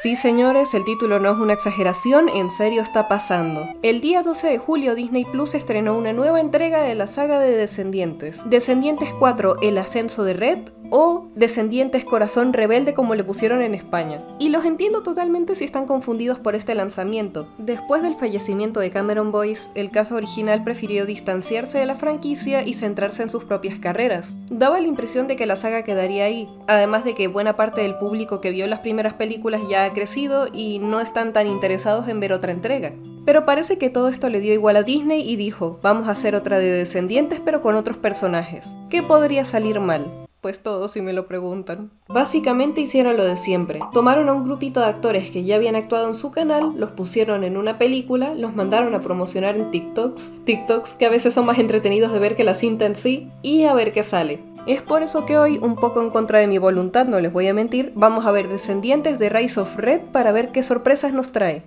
Sí, señores, el título no es una exageración, en serio está pasando. El día 12 de julio Disney Plus estrenó una nueva entrega de la saga de Descendientes. Descendientes 4, El ascenso de Red o Descendientes Corazón Rebelde como le pusieron en España. Y los entiendo totalmente si están confundidos por este lanzamiento. Después del fallecimiento de Cameron Boyce, el caso original prefirió distanciarse de la franquicia y centrarse en sus propias carreras. Daba la impresión de que la saga quedaría ahí, además de que buena parte del público que vio las primeras películas ya crecido y no están tan interesados en ver otra entrega. Pero parece que todo esto le dio igual a Disney y dijo, vamos a hacer otra de Descendientes pero con otros personajes. ¿Qué podría salir mal? Pues todo si me lo preguntan. Básicamente hicieron lo de siempre. Tomaron a un grupito de actores que ya habían actuado en su canal, los pusieron en una película, los mandaron a promocionar en TikToks, TikToks que a veces son más entretenidos de ver que la cinta en sí, y a ver qué sale. Es por eso que hoy, un poco en contra de mi voluntad, no les voy a mentir, vamos a ver Descendientes de Rise of Red para ver qué sorpresas nos trae.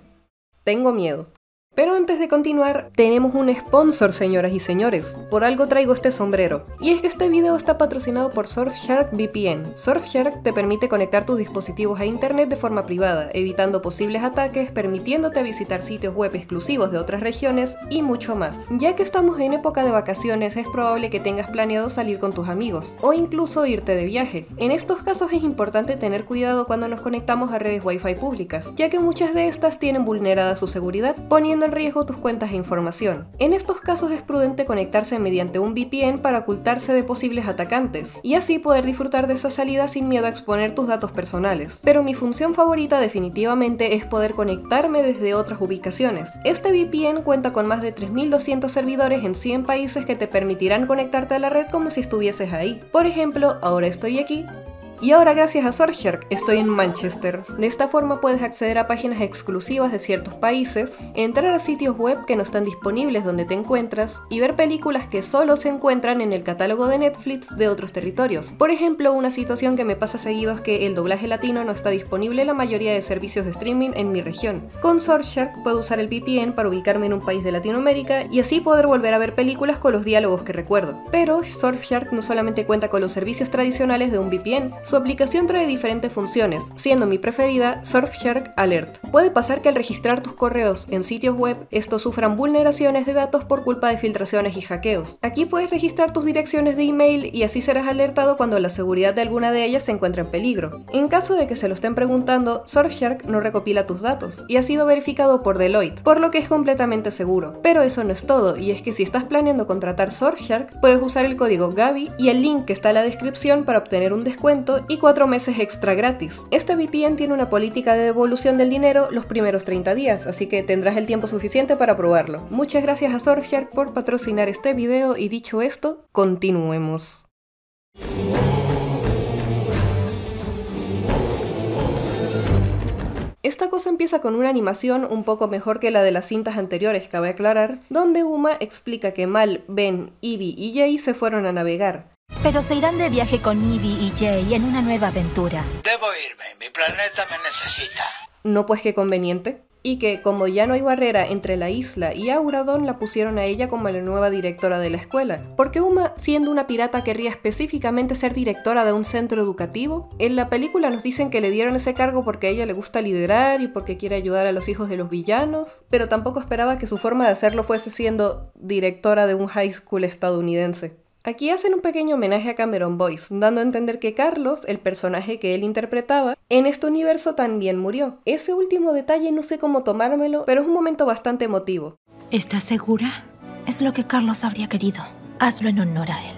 Tengo miedo. Pero antes de continuar, tenemos un sponsor, señoras y señores. Por algo traigo este sombrero. Y es que este video está patrocinado por Surfshark VPN. Surfshark te permite conectar tus dispositivos a internet de forma privada, evitando posibles ataques, permitiéndote visitar sitios web exclusivos de otras regiones y mucho más. Ya que estamos en época de vacaciones, es probable que tengas planeado salir con tus amigos, o incluso irte de viaje. En estos casos es importante tener cuidado cuando nos conectamos a redes Wi-Fi públicas, ya que muchas de estas tienen vulnerada su seguridad, poniendo en riesgo tus cuentas e información. En estos casos es prudente conectarse mediante un VPN para ocultarse de posibles atacantes, y así poder disfrutar de esa salida sin miedo a exponer tus datos personales. Pero mi función favorita definitivamente es poder conectarme desde otras ubicaciones. Este VPN cuenta con más de 3200 servidores en 100 países que te permitirán conectarte a la red como si estuvieses ahí. Por ejemplo, ahora estoy aquí, y ahora gracias a Surfshark estoy en Manchester. De esta forma puedes acceder a páginas exclusivas de ciertos países, entrar a sitios web que no están disponibles donde te encuentras y ver películas que solo se encuentran en el catálogo de Netflix de otros territorios. Por ejemplo, una situación que me pasa seguido es que el doblaje latino no está disponible en la mayoría de servicios de streaming en mi región. Con Surfshark puedo usar el VPN para ubicarme en un país de Latinoamérica y así poder volver a ver películas con los diálogos que recuerdo. Pero Surfshark no solamente cuenta con los servicios tradicionales de un VPN, su aplicación trae diferentes funciones, siendo mi preferida Surfshark Alert. Puede pasar que al registrar tus correos en sitios web, estos sufran vulneraciones de datos por culpa de filtraciones y hackeos. Aquí puedes registrar tus direcciones de email y así serás alertado cuando la seguridad de alguna de ellas se encuentre en peligro. En caso de que se lo estén preguntando, Surfshark no recopila tus datos y ha sido verificado por Deloitte, por lo que es completamente seguro. Pero eso no es todo, y es que si estás planeando contratar Surfshark, puedes usar el código GABI y el link que está en la descripción para obtener un descuento y 4 meses extra gratis. Este VPN tiene una política de devolución del dinero los primeros 30 días, así que tendrás el tiempo suficiente para probarlo. Muchas gracias a Surfshark por patrocinar este video y dicho esto, continuemos. Esta cosa empieza con una animación un poco mejor que la de las cintas anteriores, cabe aclarar, donde Uma explica que Mal, Ben, Ivy y Jay se fueron a navegar. Pero se irán de viaje con Ivy y Jay en una nueva aventura. Debo irme, mi planeta me necesita. No pues qué conveniente. Y que como ya no hay barrera entre la isla y Auradon, la pusieron a ella como la nueva directora de la escuela. Porque Uma, siendo una pirata, querría específicamente ser directora de un centro educativo. En la película nos dicen que le dieron ese cargo porque a ella le gusta liderar y porque quiere ayudar a los hijos de los villanos. Pero tampoco esperaba que su forma de hacerlo fuese siendo directora de un high school estadounidense. Aquí hacen un pequeño homenaje a Cameron Boyce, dando a entender que Carlos, el personaje que él interpretaba, en este universo también murió. Ese último detalle no sé cómo tomármelo, pero es un momento bastante emotivo. ¿Estás segura? Es lo que Carlos habría querido. Hazlo en honor a él.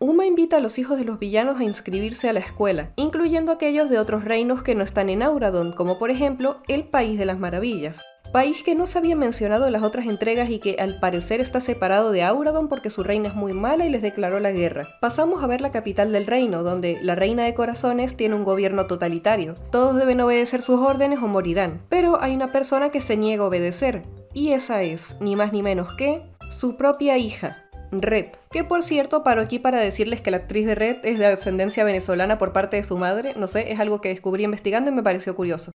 Uma invita a los hijos de los villanos a inscribirse a la escuela, incluyendo aquellos de otros reinos que no están en Auradon, como por ejemplo el País de las Maravillas país que no se había mencionado en las otras entregas y que al parecer está separado de Auradon porque su reina es muy mala y les declaró la guerra. Pasamos a ver la capital del reino, donde la reina de corazones tiene un gobierno totalitario. Todos deben obedecer sus órdenes o morirán, pero hay una persona que se niega a obedecer, y esa es, ni más ni menos que, su propia hija, Red, que por cierto paro aquí para decirles que la actriz de Red es de ascendencia venezolana por parte de su madre, no sé, es algo que descubrí investigando y me pareció curioso.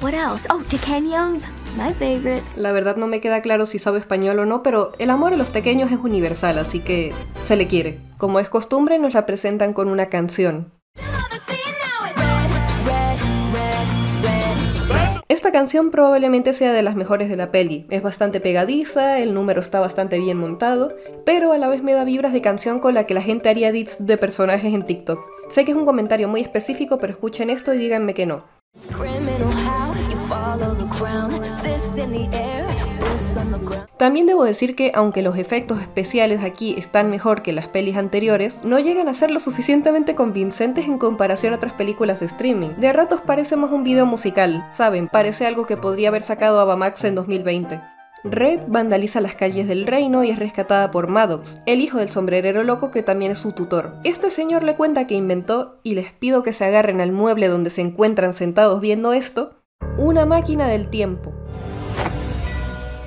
What else? Oh, tequeños, my favorite. La verdad no me queda claro si sabe español o no, pero el amor a los pequeños es universal, así que se le quiere. Como es costumbre, nos la presentan con una canción. Esta canción probablemente sea de las mejores de la peli. Es bastante pegadiza, el número está bastante bien montado, pero a la vez me da vibras de canción con la que la gente haría edits de personajes en TikTok. Sé que es un comentario muy específico, pero escuchen esto y díganme que no. También debo decir que, aunque los efectos especiales aquí están mejor que las pelis anteriores, no llegan a ser lo suficientemente convincentes en comparación a otras películas de streaming. De ratos parece más un video musical, saben, parece algo que podría haber sacado Abamax en 2020. Red vandaliza las calles del reino y es rescatada por Maddox, el hijo del sombrerero loco que también es su tutor. Este señor le cuenta que inventó, y les pido que se agarren al mueble donde se encuentran sentados viendo esto, una máquina del tiempo.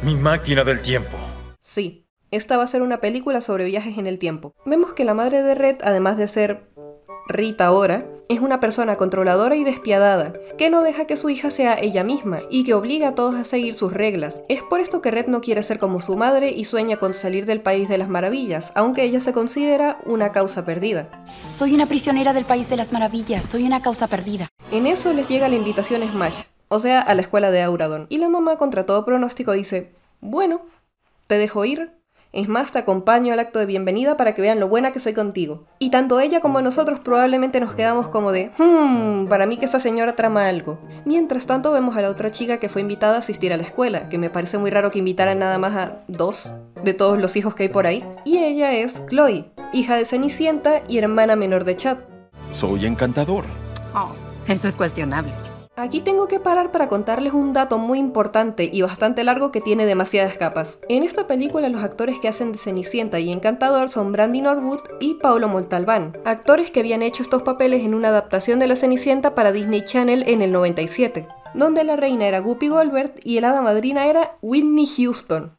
Mi máquina del tiempo. Sí, esta va a ser una película sobre viajes en el tiempo. Vemos que la madre de Red, además de ser Rita ahora, es una persona controladora y despiadada, que no deja que su hija sea ella misma y que obliga a todos a seguir sus reglas. Es por esto que Red no quiere ser como su madre y sueña con salir del País de las Maravillas, aunque ella se considera una causa perdida. Soy una prisionera del País de las Maravillas, soy una causa perdida. En eso les llega la invitación Smash, o sea, a la escuela de Auradon. Y la mamá, contra todo pronóstico, dice, bueno, te dejo ir. Es más, te acompaño al acto de bienvenida para que vean lo buena que soy contigo. Y tanto ella como nosotros probablemente nos quedamos como de, hmm, para mí que esa señora trama algo. Mientras tanto vemos a la otra chica que fue invitada a asistir a la escuela, que me parece muy raro que invitaran nada más a dos de todos los hijos que hay por ahí. Y ella es Chloe, hija de Cenicienta y hermana menor de Chad. Soy encantador. Oh, eso es cuestionable. Aquí tengo que parar para contarles un dato muy importante y bastante largo que tiene demasiadas capas. En esta película los actores que hacen de Cenicienta y Encantador son Brandy Norwood y Paolo Montalbán, actores que habían hecho estos papeles en una adaptación de la Cenicienta para Disney Channel en el 97, donde la reina era Guppy Goldberg y el hada madrina era Whitney Houston.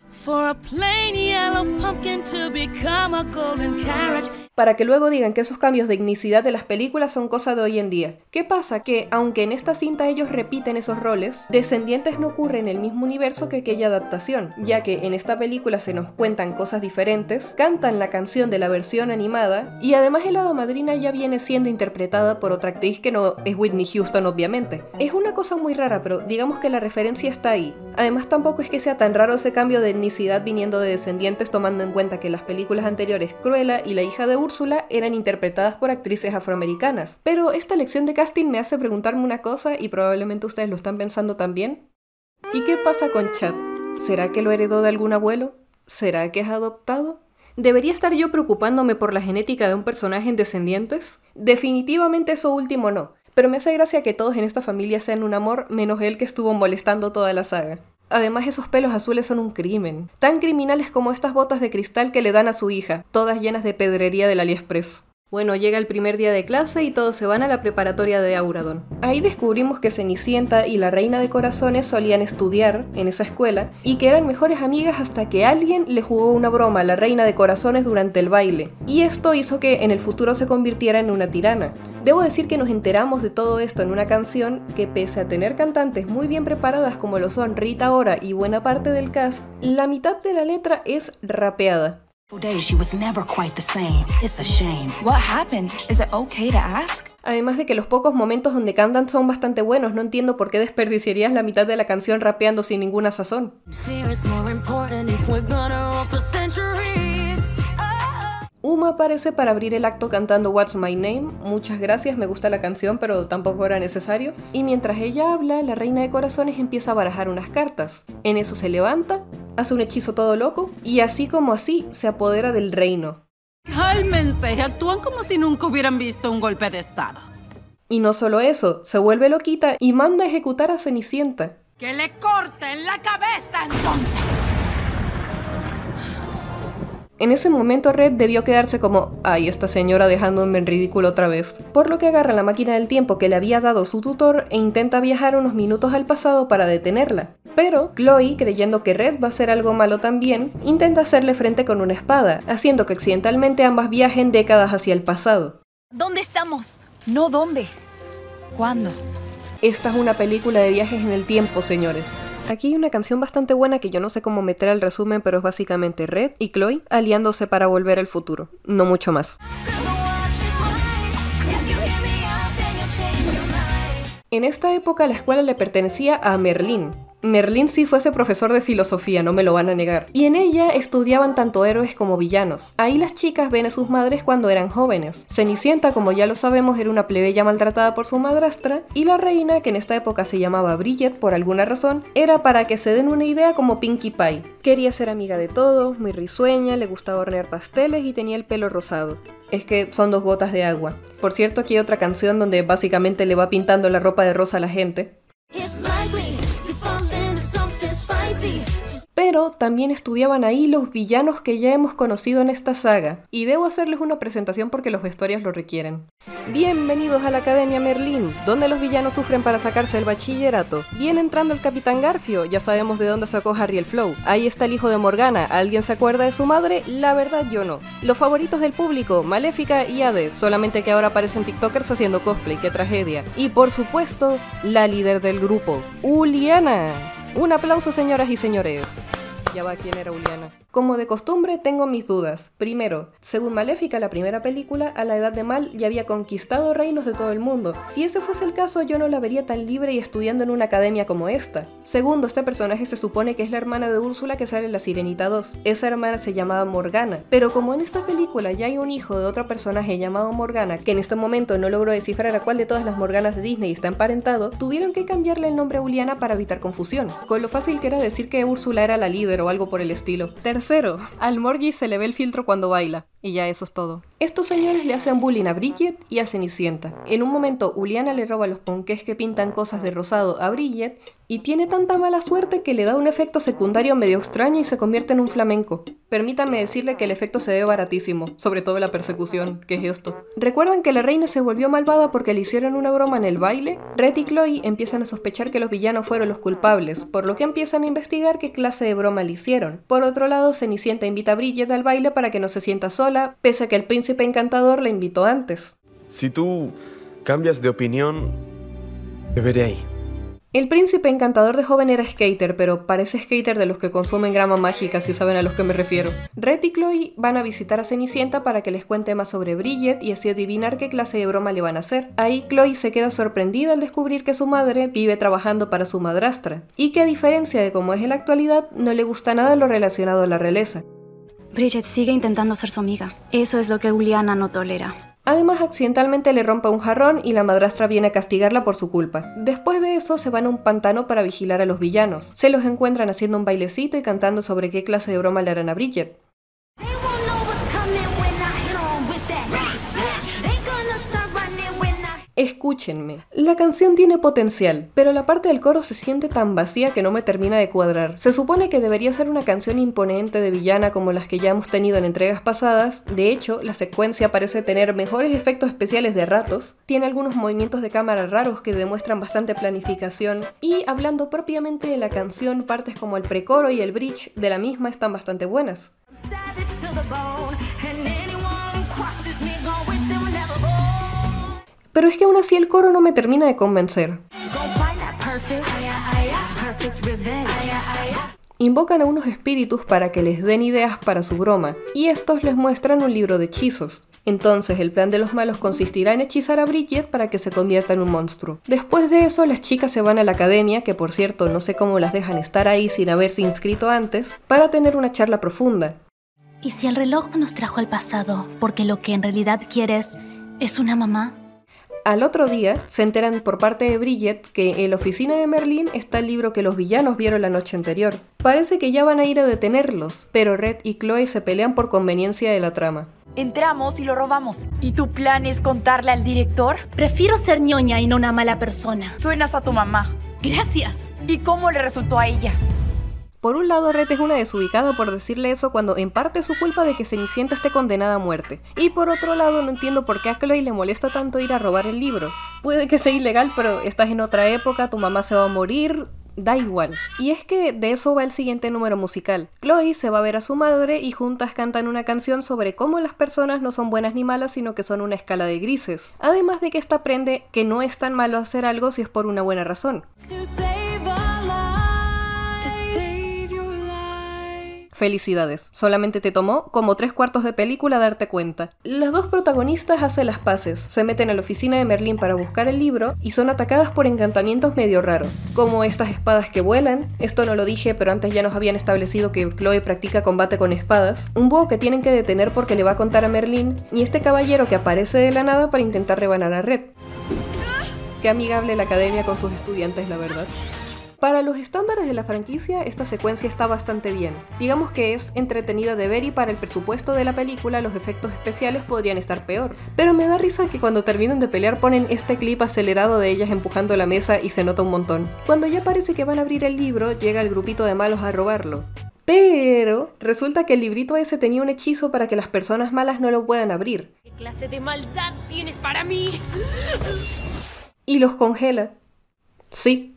Para que luego digan que esos cambios de etnicidad de las películas son cosas de hoy en día. ¿Qué pasa? Que aunque en esta cinta ellos repiten esos roles, Descendientes no ocurre en el mismo universo que aquella adaptación, ya que en esta película se nos cuentan cosas diferentes, cantan la canción de la versión animada y además el hada madrina ya viene siendo interpretada por otra actriz que no es Whitney Houston obviamente. Es una cosa muy rara, pero digamos que la referencia está ahí. Además tampoco es que sea tan raro ese cambio de etnicidad viniendo de Descendientes tomando en cuenta que las películas anteriores Cruella y la hija de Úrsula eran interpretadas por actrices afroamericanas. Pero esta lección de casting me hace preguntarme una cosa y probablemente ustedes lo están pensando también. ¿Y qué pasa con Chad? ¿Será que lo heredó de algún abuelo? ¿Será que es adoptado? ¿Debería estar yo preocupándome por la genética de un personaje en Descendientes? Definitivamente eso último no, pero me hace gracia que todos en esta familia sean un amor menos él que estuvo molestando toda la saga. Además, esos pelos azules son un crimen, tan criminales como estas botas de cristal que le dan a su hija, todas llenas de pedrería del AliExpress. Bueno, llega el primer día de clase y todos se van a la preparatoria de Auradon. Ahí descubrimos que Cenicienta y la Reina de Corazones solían estudiar en esa escuela y que eran mejores amigas hasta que alguien le jugó una broma a la Reina de Corazones durante el baile. Y esto hizo que en el futuro se convirtiera en una tirana. Debo decir que nos enteramos de todo esto en una canción que pese a tener cantantes muy bien preparadas como lo son Rita Ora y buena parte del cast, la mitad de la letra es rapeada. Además de que los pocos momentos donde cantan son bastante buenos, no entiendo por qué desperdiciarías la mitad de la canción rapeando sin ninguna sazón. Uma aparece para abrir el acto cantando What's My Name, muchas gracias, me gusta la canción, pero tampoco era necesario. Y mientras ella habla, la reina de corazones empieza a barajar unas cartas. En eso se levanta, hace un hechizo todo loco, y así como así se apodera del reino. Cálmense, actúan como si nunca hubieran visto un golpe de estado. Y no solo eso, se vuelve loquita y manda a ejecutar a Cenicienta. ¡Que le corten la cabeza entonces! En ese momento Red debió quedarse como, ay, esta señora dejándome en ridículo otra vez, por lo que agarra la máquina del tiempo que le había dado su tutor e intenta viajar unos minutos al pasado para detenerla. Pero Chloe, creyendo que Red va a hacer algo malo también, intenta hacerle frente con una espada, haciendo que accidentalmente ambas viajen décadas hacia el pasado. ¿Dónde estamos? No, ¿dónde? ¿Cuándo? Esta es una película de viajes en el tiempo, señores. Aquí hay una canción bastante buena que yo no sé cómo meter al resumen, pero es básicamente Red y Chloe aliándose para volver al futuro. No mucho más. En esta época la escuela le pertenecía a Merlín, Merlín sí fuese profesor de filosofía, no me lo van a negar. Y en ella estudiaban tanto héroes como villanos. Ahí las chicas ven a sus madres cuando eran jóvenes. Cenicienta, como ya lo sabemos, era una plebeya maltratada por su madrastra. Y la reina, que en esta época se llamaba Bridget por alguna razón, era para que se den una idea como Pinkie Pie. Quería ser amiga de todos, muy risueña, le gustaba hornear pasteles y tenía el pelo rosado es que son dos gotas de agua. Por cierto, aquí hay otra canción donde básicamente le va pintando la ropa de rosa a la gente. Pero también estudiaban ahí los villanos que ya hemos conocido en esta saga, y debo hacerles una presentación porque los vestuarios lo requieren. Bienvenidos a la Academia Merlín, donde los villanos sufren para sacarse el bachillerato. Viene entrando el Capitán Garfio, ya sabemos de dónde sacó Harry el Flow. Ahí está el hijo de Morgana, ¿alguien se acuerda de su madre? La verdad yo no. Los favoritos del público, Maléfica y Ade, solamente que ahora aparecen TikTokers haciendo cosplay, qué tragedia. Y por supuesto, la líder del grupo, Uliana. Un aplauso señoras y señores. Ya va quién era Uliana. Como de costumbre, tengo mis dudas. Primero, según Maléfica, la primera película, a la edad de Mal ya había conquistado reinos de todo el mundo. Si ese fuese el caso, yo no la vería tan libre y estudiando en una academia como esta. Segundo, este personaje se supone que es la hermana de Úrsula que sale en La Sirenita 2. Esa hermana se llamaba Morgana. Pero como en esta película ya hay un hijo de otro personaje llamado Morgana, que en este momento no logro descifrar a cuál de todas las Morganas de Disney está emparentado, tuvieron que cambiarle el nombre a Uliana para evitar confusión. Con lo fácil que era decir que Úrsula era la líder o algo por el estilo. Al Morgi se le ve el filtro cuando baila. Y ya eso es todo. Estos señores le hacen bullying a Bridget y a Cenicienta. En un momento, Uliana le roba los ponques que pintan cosas de rosado a Bridget y tiene tanta mala suerte que le da un efecto secundario medio extraño y se convierte en un flamenco. Permítanme decirle que el efecto se ve baratísimo, sobre todo la persecución, que es esto. ¿Recuerdan que la reina se volvió malvada porque le hicieron una broma en el baile? Red y Chloe empiezan a sospechar que los villanos fueron los culpables, por lo que empiezan a investigar qué clase de broma le hicieron. Por otro lado, Cenicienta invita a Bridget al baile para que no se sienta sola pese a que el príncipe encantador la invitó antes. Si tú cambias de opinión, beberé ahí. El príncipe encantador de joven era skater, pero parece skater de los que consumen grama mágica, si saben a los que me refiero. Red y Chloe van a visitar a Cenicienta para que les cuente más sobre Bridget y así adivinar qué clase de broma le van a hacer. Ahí Chloe se queda sorprendida al descubrir que su madre vive trabajando para su madrastra, y que a diferencia de como es en la actualidad, no le gusta nada lo relacionado a la realeza. Bridget sigue intentando ser su amiga. Eso es lo que Juliana no tolera. Además, accidentalmente le rompe un jarrón y la madrastra viene a castigarla por su culpa. Después de eso, se van a un pantano para vigilar a los villanos. Se los encuentran haciendo un bailecito y cantando sobre qué clase de broma le harán a Bridget. Escúchenme. La canción tiene potencial, pero la parte del coro se siente tan vacía que no me termina de cuadrar. Se supone que debería ser una canción imponente de villana como las que ya hemos tenido en entregas pasadas. De hecho, la secuencia parece tener mejores efectos especiales de ratos, tiene algunos movimientos de cámara raros que demuestran bastante planificación y hablando propiamente de la canción, partes como el precoro y el bridge de la misma están bastante buenas. Pero es que aún así el coro no me termina de convencer. Invocan a unos espíritus para que les den ideas para su broma, y estos les muestran un libro de hechizos. Entonces el plan de los malos consistirá en hechizar a Bridget para que se convierta en un monstruo. Después de eso, las chicas se van a la academia, que por cierto no sé cómo las dejan estar ahí sin haberse inscrito antes, para tener una charla profunda. ¿Y si el reloj nos trajo al pasado porque lo que en realidad quieres es una mamá? Al otro día, se enteran por parte de Bridget que en la oficina de Merlin está el libro que los villanos vieron la noche anterior. Parece que ya van a ir a detenerlos, pero Red y Chloe se pelean por conveniencia de la trama. Entramos y lo robamos. ¿Y tu plan es contarle al director? Prefiero ser ñoña y no una mala persona. Suenas a tu mamá. Gracias. ¿Y cómo le resultó a ella? Por un lado, Red es una desubicada por decirle eso cuando en parte es su culpa de que Cenicienta esté condenada a muerte. Y por otro lado, no entiendo por qué a Chloe le molesta tanto ir a robar el libro. Puede que sea ilegal, pero estás en otra época, tu mamá se va a morir, da igual. Y es que de eso va el siguiente número musical. Chloe se va a ver a su madre y juntas cantan una canción sobre cómo las personas no son buenas ni malas, sino que son una escala de grises. Además de que esta aprende que no es tan malo hacer algo si es por una buena razón. Felicidades, solamente te tomó como tres cuartos de película darte cuenta. Las dos protagonistas hacen las paces, se meten a la oficina de Merlín para buscar el libro y son atacadas por encantamientos medio raros, como estas espadas que vuelan, esto no lo dije pero antes ya nos habían establecido que Chloe practica combate con espadas, un búho que tienen que detener porque le va a contar a Merlín y este caballero que aparece de la nada para intentar rebanar a Red. Qué amigable la academia con sus estudiantes, la verdad. Para los estándares de la franquicia, esta secuencia está bastante bien. Digamos que es entretenida de ver y para el presupuesto de la película los efectos especiales podrían estar peor. Pero me da risa que cuando terminan de pelear ponen este clip acelerado de ellas empujando la mesa y se nota un montón. Cuando ya parece que van a abrir el libro, llega el grupito de malos a robarlo. Pero resulta que el librito ese tenía un hechizo para que las personas malas no lo puedan abrir. ¿Qué clase de maldad tienes para mí? Y los congela. Sí,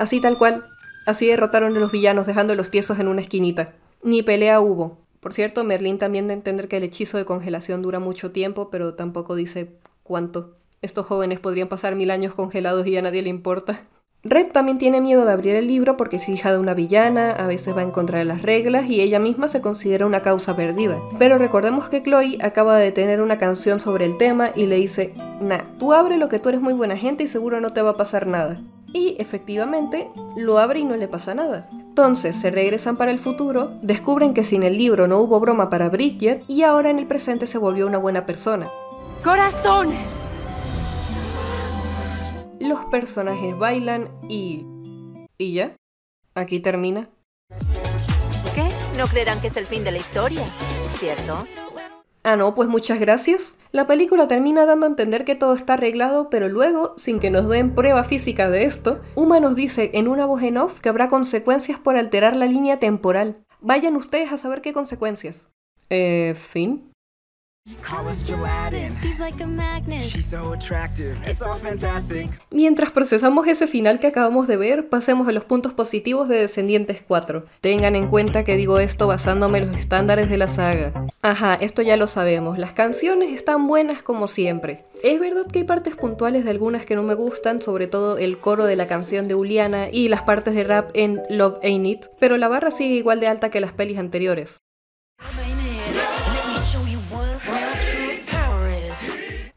Así tal cual. Así derrotaron a los villanos dejando los tiesos en una esquinita. Ni pelea hubo. Por cierto, Merlín también de entender que el hechizo de congelación dura mucho tiempo, pero tampoco dice cuánto. Estos jóvenes podrían pasar mil años congelados y a nadie le importa. Red también tiene miedo de abrir el libro porque es hija de una villana, a veces va en contra de las reglas y ella misma se considera una causa perdida. Pero recordemos que Chloe acaba de tener una canción sobre el tema y le dice, nah, tú abre lo que tú eres muy buena gente y seguro no te va a pasar nada y efectivamente lo abre y no le pasa nada. Entonces se regresan para el futuro, descubren que sin el libro no hubo broma para Bridget y ahora en el presente se volvió una buena persona. ¡Corazones! Los personajes bailan y... ¿Y ya? ¿Aquí termina? ¿Qué? No creerán que es el fin de la historia, ¿cierto? Ah, no, pues muchas gracias. La película termina dando a entender que todo está arreglado, pero luego, sin que nos den prueba física de esto, Uma nos dice en una voz en off que habrá consecuencias por alterar la línea temporal. Vayan ustedes a saber qué consecuencias. Eh, fin. Mientras procesamos ese final que acabamos de ver, pasemos a los puntos positivos de Descendientes 4. Tengan en cuenta que digo esto basándome en los estándares de la saga. Ajá, esto ya lo sabemos, las canciones están buenas como siempre. Es verdad que hay partes puntuales de algunas que no me gustan, sobre todo el coro de la canción de Uliana y las partes de rap en Love Ain't It, pero la barra sigue igual de alta que las pelis anteriores.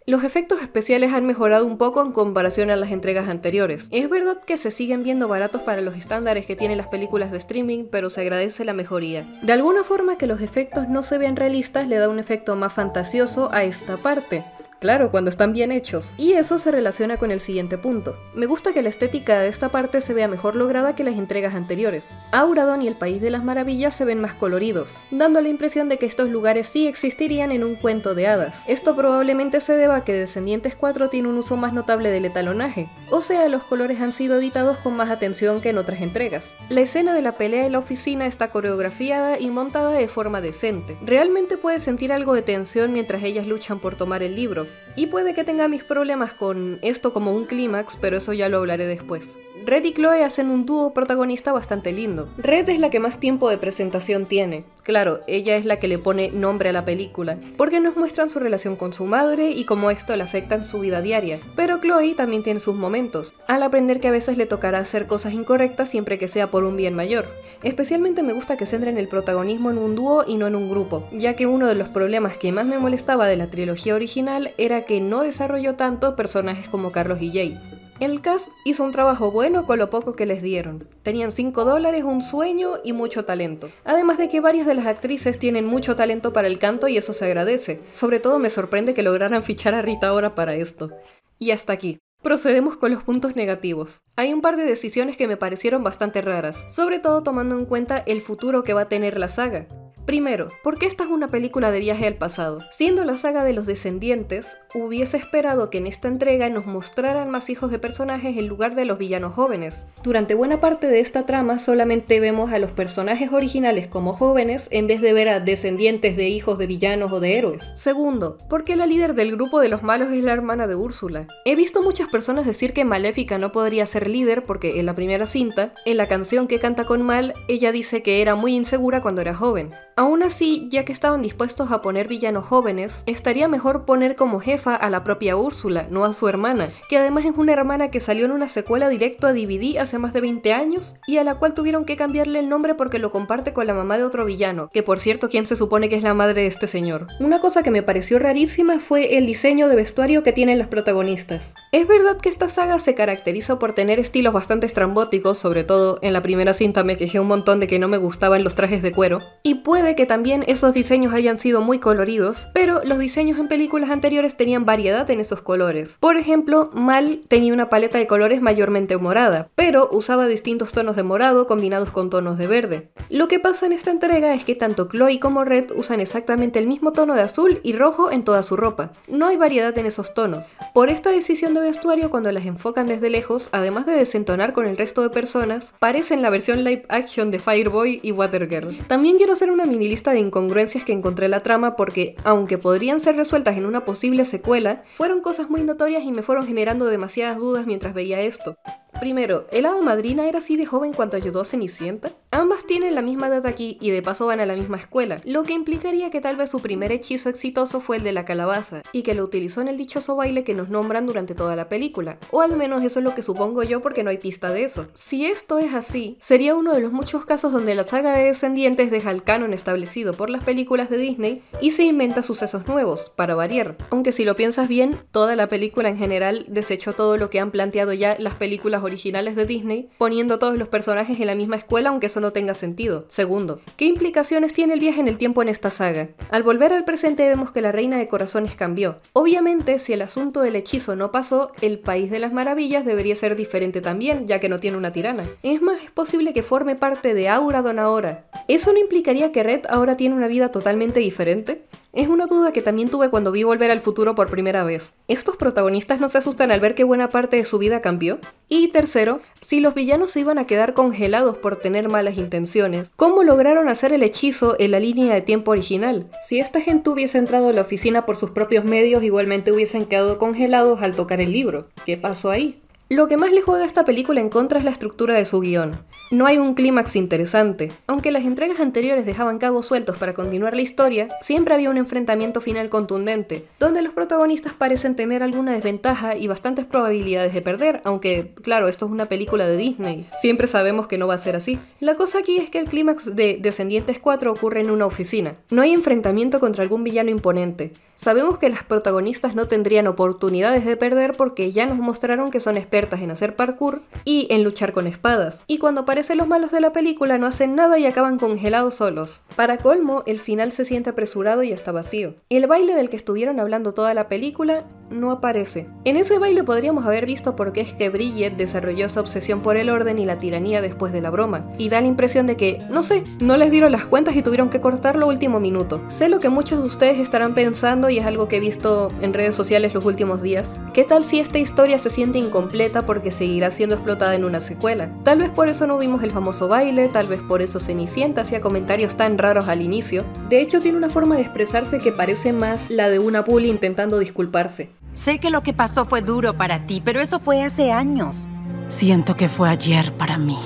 Los efectos especiales han mejorado un poco en comparación a las entregas anteriores. Es verdad que se siguen viendo baratos para los estándares que tienen las películas de streaming, pero se agradece la mejoría. De alguna forma que los efectos no se vean realistas le da un efecto más fantasioso a esta parte. Claro, cuando están bien hechos. Y eso se relaciona con el siguiente punto. Me gusta que la estética de esta parte se vea mejor lograda que las entregas anteriores. Auradon y el País de las Maravillas se ven más coloridos, dando la impresión de que estos lugares sí existirían en un cuento de hadas. Esto probablemente se deba a que Descendientes 4 tiene un uso más notable del etalonaje, o sea, los colores han sido editados con más atención que en otras entregas. La escena de la pelea en la oficina está coreografiada y montada de forma decente. Realmente puedes sentir algo de tensión mientras ellas luchan por tomar el libro, y puede que tenga mis problemas con esto como un clímax, pero eso ya lo hablaré después. Red y Chloe hacen un dúo protagonista bastante lindo. Red es la que más tiempo de presentación tiene. Claro, ella es la que le pone nombre a la película, porque nos muestran su relación con su madre y cómo esto le afecta en su vida diaria. Pero Chloe también tiene sus momentos, al aprender que a veces le tocará hacer cosas incorrectas siempre que sea por un bien mayor. Especialmente me gusta que centren el protagonismo en un dúo y no en un grupo, ya que uno de los problemas que más me molestaba de la trilogía original era que no desarrolló tanto personajes como Carlos y Jay. El cast hizo un trabajo bueno con lo poco que les dieron. Tenían 5 dólares, un sueño y mucho talento. Además de que varias de las actrices tienen mucho talento para el canto y eso se agradece. Sobre todo me sorprende que lograran fichar a Rita ahora para esto. Y hasta aquí. Procedemos con los puntos negativos. Hay un par de decisiones que me parecieron bastante raras, sobre todo tomando en cuenta el futuro que va a tener la saga. Primero, ¿por qué esta es una película de viaje al pasado? Siendo la saga de los descendientes, hubiese esperado que en esta entrega nos mostraran más hijos de personajes en lugar de los villanos jóvenes. Durante buena parte de esta trama solamente vemos a los personajes originales como jóvenes en vez de ver a descendientes de hijos de villanos o de héroes. Segundo, ¿por qué la líder del grupo de los malos es la hermana de Úrsula? He visto muchas personas decir que Maléfica no podría ser líder porque en la primera cinta, en la canción que canta con Mal, ella dice que era muy insegura cuando era joven. Aún así, ya que estaban dispuestos a poner villanos jóvenes, estaría mejor poner como jefa a la propia Úrsula, no a su hermana, que además es una hermana que salió en una secuela directo a DVD hace más de 20 años y a la cual tuvieron que cambiarle el nombre porque lo comparte con la mamá de otro villano, que por cierto, ¿quién se supone que es la madre de este señor? Una cosa que me pareció rarísima fue el diseño de vestuario que tienen las protagonistas. Es verdad que esta saga se caracteriza por tener estilos bastante estrambóticos, sobre todo en la primera cinta me quejé un montón de que no me gustaban los trajes de cuero, y puede que también esos diseños hayan sido muy coloridos, pero los diseños en películas anteriores tenían variedad en esos colores. Por ejemplo, Mal tenía una paleta de colores mayormente morada, pero usaba distintos tonos de morado combinados con tonos de verde. Lo que pasa en esta entrega es que tanto Chloe como Red usan exactamente el mismo tono de azul y rojo en toda su ropa. No hay variedad en esos tonos. Por esta decisión de vestuario, cuando las enfocan desde lejos, además de desentonar con el resto de personas, parecen la versión live action de Fireboy y Watergirl. También quiero hacer una mini lista de incongruencias que encontré en la trama porque, aunque podrían ser resueltas en una posible secuela, fueron cosas muy notorias y me fueron generando demasiadas dudas mientras veía esto. Primero, ¿el hada madrina era así de joven cuando ayudó a Cenicienta? Ambas tienen la misma edad aquí y de paso van a la misma escuela, lo que implicaría que tal vez su primer hechizo exitoso fue el de la calabaza, y que lo utilizó en el dichoso baile que nos nombran durante toda la película, o al menos eso es lo que supongo yo porque no hay pista de eso. Si esto es así, sería uno de los muchos casos donde la saga de descendientes deja el canon establecido por las películas de Disney y se inventa sucesos nuevos, para variar. Aunque si lo piensas bien, toda la película en general desechó todo lo que han planteado ya las películas originales de Disney, poniendo todos los personajes en la misma escuela aunque eso no tenga sentido. Segundo, ¿qué implicaciones tiene el viaje en el tiempo en esta saga? Al volver al presente vemos que la Reina de Corazones cambió. Obviamente, si el asunto del hechizo no pasó, el País de las Maravillas debería ser diferente también, ya que no tiene una tirana. Es más, es posible que forme parte de Aura Donahora. ¿Eso no implicaría que Red ahora tiene una vida totalmente diferente? Es una duda que también tuve cuando vi Volver al Futuro por primera vez. ¿Estos protagonistas no se asustan al ver que buena parte de su vida cambió? Y tercero, si los villanos se iban a quedar congelados por tener malas intenciones, ¿cómo lograron hacer el hechizo en la línea de tiempo original? Si esta gente hubiese entrado a la oficina por sus propios medios, igualmente hubiesen quedado congelados al tocar el libro. ¿Qué pasó ahí? Lo que más le juega a esta película en contra es la estructura de su guion. No hay un clímax interesante. Aunque las entregas anteriores dejaban cabos sueltos para continuar la historia, siempre había un enfrentamiento final contundente, donde los protagonistas parecen tener alguna desventaja y bastantes probabilidades de perder, aunque, claro, esto es una película de Disney. Siempre sabemos que no va a ser así. La cosa aquí es que el clímax de Descendientes 4 ocurre en una oficina. No hay enfrentamiento contra algún villano imponente. Sabemos que las protagonistas no tendrían oportunidades de perder porque ya nos mostraron que son expertas en hacer parkour y en luchar con espadas. Y cuando aparecen los malos de la película no hacen nada y acaban congelados solos. Para colmo, el final se siente apresurado y está vacío. El baile del que estuvieron hablando toda la película no aparece. En ese baile podríamos haber visto por qué es que Bridget desarrolló esa obsesión por el orden y la tiranía después de la broma. Y da la impresión de que, no sé, no les dieron las cuentas y tuvieron que cortarlo último minuto. Sé lo que muchos de ustedes estarán pensando y es algo que he visto en redes sociales los últimos días. ¿Qué tal si esta historia se siente incompleta porque seguirá siendo explotada en una secuela? Tal vez por eso no vimos el famoso baile, tal vez por eso Cenicienta hacía comentarios tan raros al inicio. De hecho, tiene una forma de expresarse que parece más la de una puli intentando disculparse. Sé que lo que pasó fue duro para ti, pero eso fue hace años. Siento que fue ayer para mí.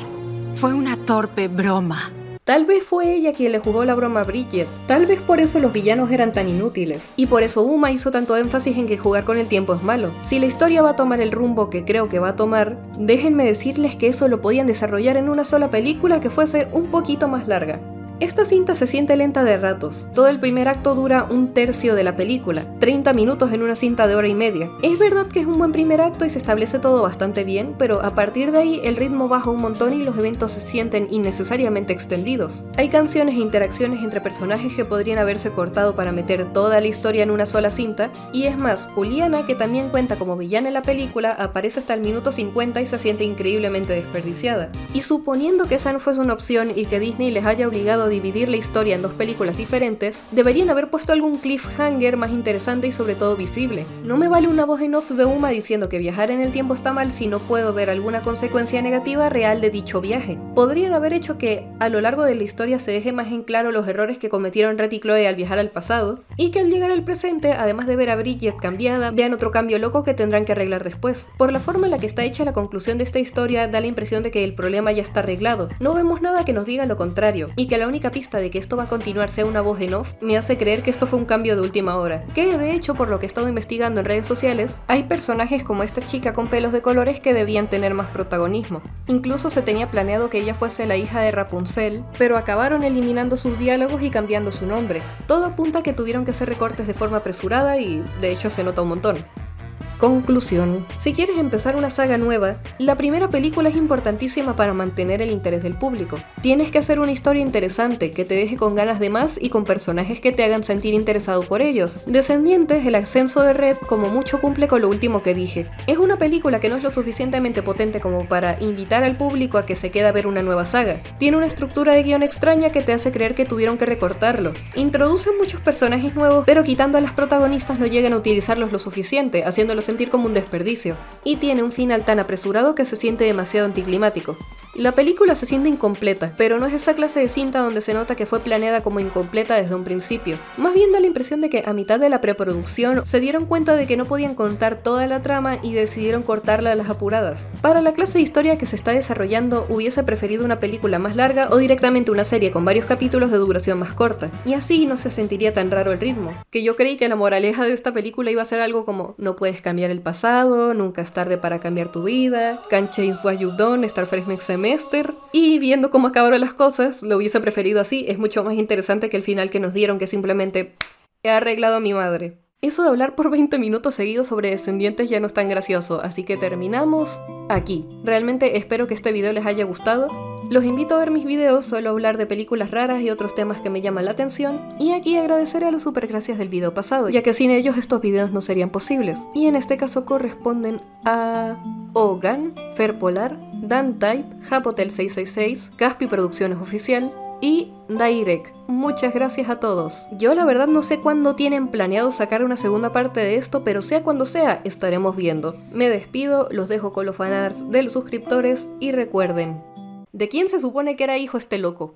Fue una torpe broma. Tal vez fue ella quien le jugó la broma a Bridget, tal vez por eso los villanos eran tan inútiles, y por eso Uma hizo tanto énfasis en que jugar con el tiempo es malo. Si la historia va a tomar el rumbo que creo que va a tomar, déjenme decirles que eso lo podían desarrollar en una sola película que fuese un poquito más larga. Esta cinta se siente lenta de ratos. Todo el primer acto dura un tercio de la película, 30 minutos en una cinta de hora y media. Es verdad que es un buen primer acto y se establece todo bastante bien, pero a partir de ahí el ritmo baja un montón y los eventos se sienten innecesariamente extendidos. Hay canciones e interacciones entre personajes que podrían haberse cortado para meter toda la historia en una sola cinta, y es más, Juliana, que también cuenta como villana en la película, aparece hasta el minuto 50 y se siente increíblemente desperdiciada. Y suponiendo que esa no fuese una opción y que Disney les haya obligado dividir la historia en dos películas diferentes, deberían haber puesto algún cliffhanger más interesante y sobre todo visible. No me vale una voz en off de Uma diciendo que viajar en el tiempo está mal si no puedo ver alguna consecuencia negativa real de dicho viaje. Podrían haber hecho que a lo largo de la historia se deje más en claro los errores que cometieron Red y Chloe al viajar al pasado, y que al llegar al presente, además de ver a Bridget cambiada, vean otro cambio loco que tendrán que arreglar después. Por la forma en la que está hecha la conclusión de esta historia, da la impresión de que el problema ya está arreglado. No vemos nada que nos diga lo contrario, y que la única única pista de que esto va a continuar sea una voz en off me hace creer que esto fue un cambio de última hora. Que de hecho, por lo que he estado investigando en redes sociales, hay personajes como esta chica con pelos de colores que debían tener más protagonismo. Incluso se tenía planeado que ella fuese la hija de Rapunzel, pero acabaron eliminando sus diálogos y cambiando su nombre. Todo apunta a que tuvieron que hacer recortes de forma apresurada y de hecho se nota un montón. Conclusión. Si quieres empezar una saga nueva, la primera película es importantísima para mantener el interés del público. Tienes que hacer una historia interesante, que te deje con ganas de más y con personajes que te hagan sentir interesado por ellos. Descendientes, el ascenso de Red como mucho cumple con lo último que dije. Es una película que no es lo suficientemente potente como para invitar al público a que se quede a ver una nueva saga. Tiene una estructura de guion extraña que te hace creer que tuvieron que recortarlo. Introducen muchos personajes nuevos, pero quitando a las protagonistas no llegan a utilizarlos lo suficiente, haciéndolos sentir como un desperdicio, y tiene un final tan apresurado que se siente demasiado anticlimático. La película se siente incompleta, pero no es esa clase de cinta donde se nota que fue planeada como incompleta desde un principio. Más bien da la impresión de que a mitad de la preproducción se dieron cuenta de que no podían contar toda la trama y decidieron cortarla a las apuradas. Para la clase de historia que se está desarrollando hubiese preferido una película más larga o directamente una serie con varios capítulos de duración más corta, y así no se sentiría tan raro el ritmo. Que yo creí que la moraleja de esta película iba a ser algo como no puedes cambiar el pasado, nunca es tarde para cambiar tu vida, can't change what you've done, estar makes y viendo cómo acabaron las cosas, lo hubiese preferido así. Es mucho más interesante que el final que nos dieron, que simplemente he arreglado a mi madre. Eso de hablar por 20 minutos seguidos sobre descendientes ya no es tan gracioso, así que terminamos aquí. Realmente espero que este video les haya gustado. Los invito a ver mis videos, suelo hablar de películas raras y otros temas que me llaman la atención, y aquí agradeceré a los supergracias del video pasado, ya que sin ellos estos videos no serían posibles, y en este caso corresponden a Ogan, Ferpolar, Dan Type, Japotel 666, Caspi Producciones Oficial y Dairek. Muchas gracias a todos. Yo la verdad no sé cuándo tienen planeado sacar una segunda parte de esto, pero sea cuando sea, estaremos viendo. Me despido, los dejo con los fanarts de los suscriptores y recuerden, ¿de quién se supone que era hijo este loco?